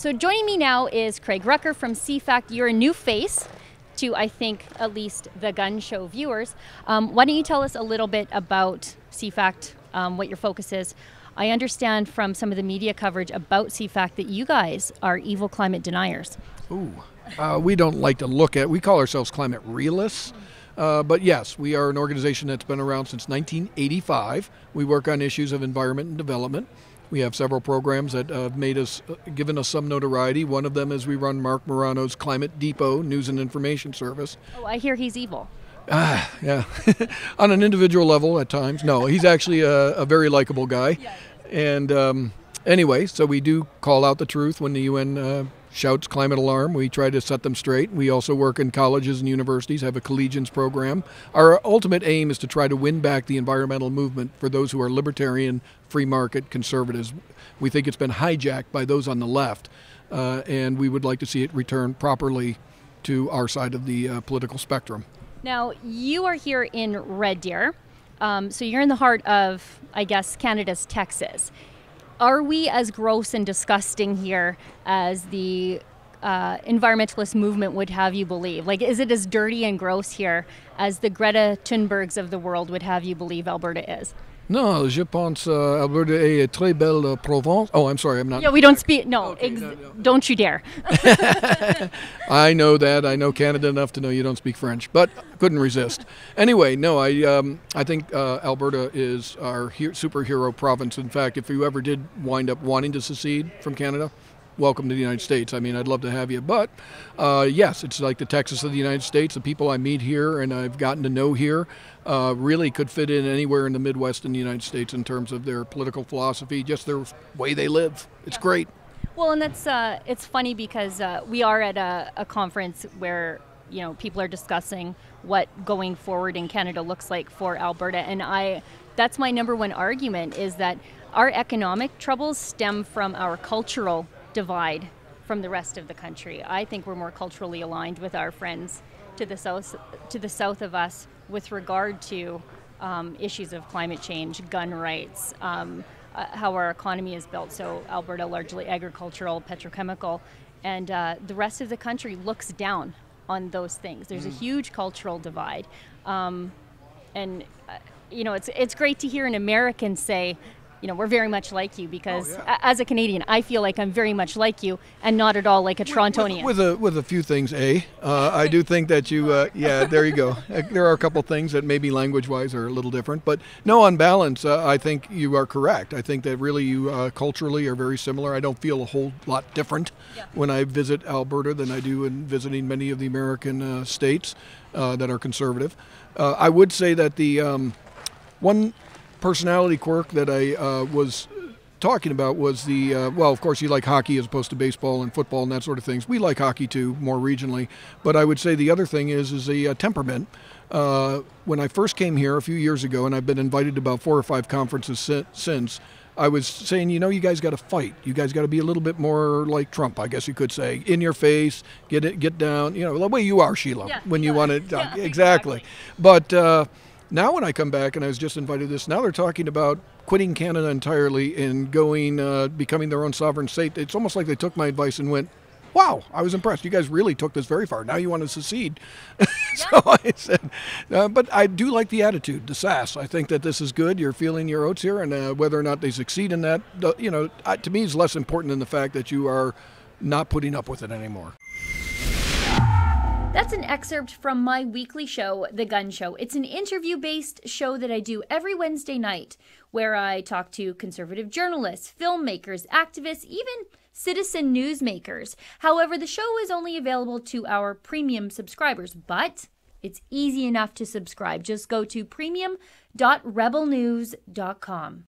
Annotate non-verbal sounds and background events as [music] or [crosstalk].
So joining me now is Craig Rucker from CFACT. You're a new face to, I think, at least the Gunn Show viewers. Um, why don't you tell us a little bit about CFACT, um, what your focus is? I understand from some of the media coverage about CFACT that you guys are evil climate deniers. Ooh, uh, we don't like to look at. We call ourselves climate realists. Uh, but yes, we are an organization that's been around since 1985. We work on issues of environment and development. We have several programs that have made us, uh, given us some notoriety. One of them is we run Marc Morano's Climate Depot news and information service. Oh, I hear he's evil. Ah, yeah. [laughs] On an individual level at times. No, he's actually a, a very likable guy. And um, anyway, so we do call out the truth when the UN uh, shouts climate alarm. We try to set them straight. We also work in colleges and universities, have a collegians program. Our ultimate aim is to try to win back the environmental movement for those who are libertarian, free market conservatives. We think it's been hijacked by those on the left, uh, and we would like to see it return properly to our side of the uh, political spectrum. Now, you are here in Red Deer. Um, so you're in the heart of, I guess, Canada's Texas are we as gross and disgusting here as the uh, environmentalist movement would have you believe? Like, is it as dirty and gross here as the Greta Thunbergs of the world would have you believe Alberta is? No, je pense uh, Alberta est très belle uh, Provence. Oh, I'm sorry, I'm not. Yeah, we don't speak. No, okay, ex- no, no. don't you dare. [laughs] I know that. I know Canada enough to know you don't speak French, but couldn't resist. Anyway, no, I um, I think uh, Alberta is our he- superhero province. In fact, if you ever did wind up wanting to secede from Canada, welcome to the United States. I mean, I'd love to have you. But uh, yes, it's like the Texas of the United States. The people I meet here and I've gotten to know here uh, really could fit in anywhere in the Midwest in the United States in terms of their political philosophy, just their way they live. It's yeah. great. Well, and that's uh, it's funny because uh, we are at a, a conference where you know people are discussing what going forward in Canada looks like for Alberta, and I that's my number one argument is that our economic troubles stem from our cultural divide from the rest of the country. I think we're more culturally aligned with our friends to the south to the south of us with regard to um, issues of climate change, gun rights, um, uh, how our economy is built. So Alberta largely agricultural, petrochemical, and uh, the rest of the country looks down on those things. There's mm. a huge cultural divide, um, and uh, you know it's it's great to hear an American say you know, we're very much like you because oh, yeah. as a Canadian, I feel like I'm very much like you and not at all like a Torontonian. With, with, with a with a few things, a uh, I do think that you, uh, [laughs] yeah, there you go. Uh, there are a couple things that maybe language-wise are a little different, but no, on balance, uh, I think you are correct. I think that really you uh, culturally are very similar. I don't feel a whole lot different yeah. when I visit Alberta than I do in visiting many of the American uh, states that are conservative. I would say that the um, one personality quirk that I uh, was talking about was the uh, well, of course, you like hockey as opposed to baseball and football and that sort of things. We like hockey too, more regionally. But I would say the other thing is is a uh, temperament. Uh, when I first came here a few years ago, and I've been invited to about four or five conferences si- since. I was saying, you know, you guys got to fight. You guys got to be a little bit more like Trump, I guess you could say, in your face, get it, get down. You know, the way you are, Sheila, yeah, when you yeah, want to. Yeah, exactly. exactly. But uh, now, when I come back, and I was just invited to this, now they're talking about quitting Canada entirely and going, uh, becoming their own sovereign state. It's almost like they took my advice and went, wow, I was impressed. You guys really took this very far. Now you want to secede. [laughs] so I said, uh, but I do like the attitude, the sass. I think that this is good. You're feeling your oats here, and uh, whether or not they succeed in that, you know, to me is less important than the fact that you are not putting up with it anymore. That's an excerpt from my weekly show, The Gunn Show. It's an interview based show that I do every Wednesday night where I talk to conservative journalists, filmmakers, activists, even citizen newsmakers. However, the show is only available to our premium subscribers, but it's easy enough to subscribe. Just go to premium.rebelnews.com.